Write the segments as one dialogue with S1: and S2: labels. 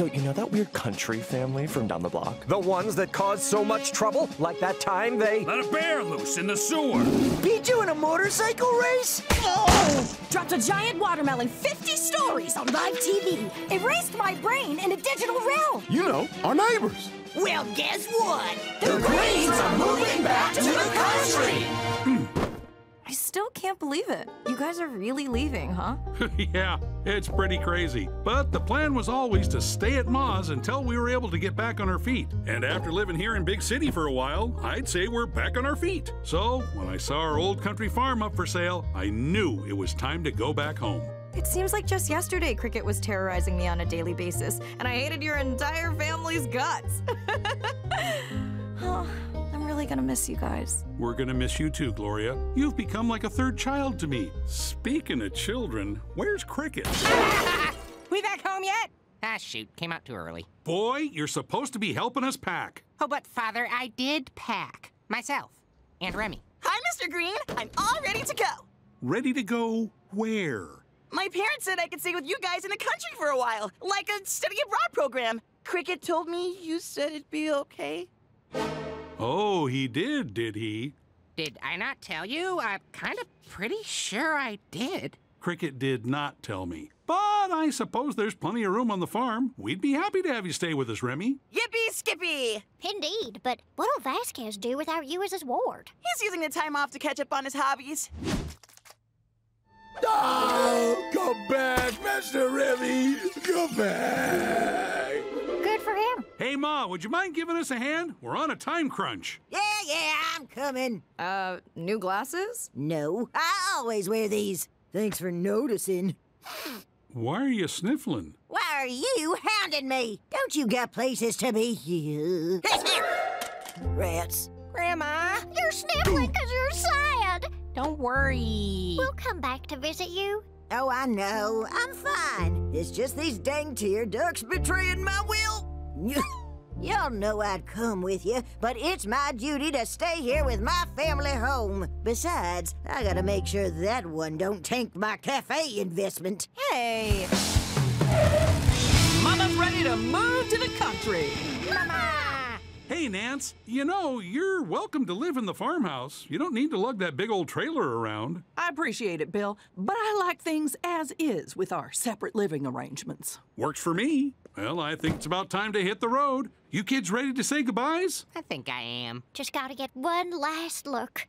S1: So, you know that weird country family from down the block?
S2: The ones that caused so much trouble? Like that time they...
S3: Let a bear loose in the sewer.
S4: Beat you in a motorcycle race?
S5: Oh! Dropped a giant watermelon 50 stories on live TV. Erased my brain in a digital realm.
S6: You know, our neighbors.
S5: Well, guess what?
S4: The Greens are moving back to the country.
S7: I still can't believe it. You guys are really leaving, huh?
S3: yeah, it's pretty crazy. But the plan was always to stay at Ma's until we were able to get back on our feet. And after living here in Big City for a while, I'd say we're back on our feet. So when I saw our old country farm up for sale, I knew it was time to go back home.
S7: It seems like just yesterday Cricket was terrorizing me on a daily basis, and I hated your entire family's guts. I'm really gonna miss you guys.
S3: We're gonna miss you too, Gloria. You've become like a third child to me. Speaking of children, where's Cricket?
S8: we back home yet?
S9: Ah, shoot. Came out too early.
S3: Boy, you're supposed to be helping us pack.
S9: Oh, but Father, I did pack. Myself. And Remy.
S10: Hi, Mr. Green. I'm all ready to go.
S3: Ready to go where?
S10: My parents said I could stay with you guys in the country for a while, like a study abroad program. Cricket told me you said it'd be okay.
S3: Oh, he did, did he?
S9: Did I not tell you? I'm kind of pretty sure I did.
S3: Cricket did not tell me. But I suppose there's plenty of room on the farm. We'd be happy to have you stay with us, Remy.
S10: Yippee skippy!
S11: Indeed, but what'll Vasquez do without you as his ward?
S10: He's using the time off to catch up on his hobbies.
S6: Oh, come back, Mr. Remy. Come back.
S3: Ma, would you mind giving us a hand? We're on a time crunch.
S4: Yeah, yeah, I'm coming.
S7: Uh, new glasses?
S4: No, I always wear these. Thanks for noticing.
S3: Why are you sniffling?
S4: Why are you hounding me? Don't you got places to be? Rats.
S8: Grandma.
S11: You're sniffling because you're sad.
S9: Don't worry.
S11: We'll come back to visit you.
S4: Oh, I know. I'm fine. It's just these dang tear ducks betraying my will. Y'all know I'd come with you, but it's my duty to stay here with my family home. Besides, I gotta make sure that one don't tank my cafe investment.
S7: Hey!
S12: Mama's ready to move to the country.
S11: Mama!
S3: Hey, Nance, you know, you're welcome to live in the farmhouse. You don't need to lug that big old trailer around.
S12: I appreciate it, Bill, but I like things as is with our separate living arrangements.
S3: Works for me. Well, I think it's about time to hit the road. You kids ready to say goodbyes?
S9: I think I am.
S11: Just gotta get one last look.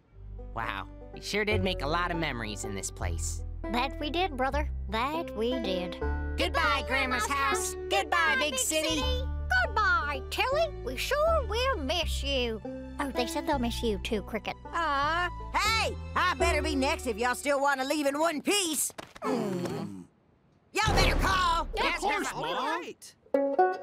S9: Wow, we sure did make a lot of memories in this place.
S11: That we did, brother. That we did.
S9: Goodbye, Grandma's house. Goodbye, Big City.
S11: Goodbye, Tilly. We sure will miss you. Oh, they said they'll miss you too, Cricket.
S4: Ah, hey, I better be next if y'all still want to leave in one piece. Y'all better call.
S12: Of course, Mom. Right.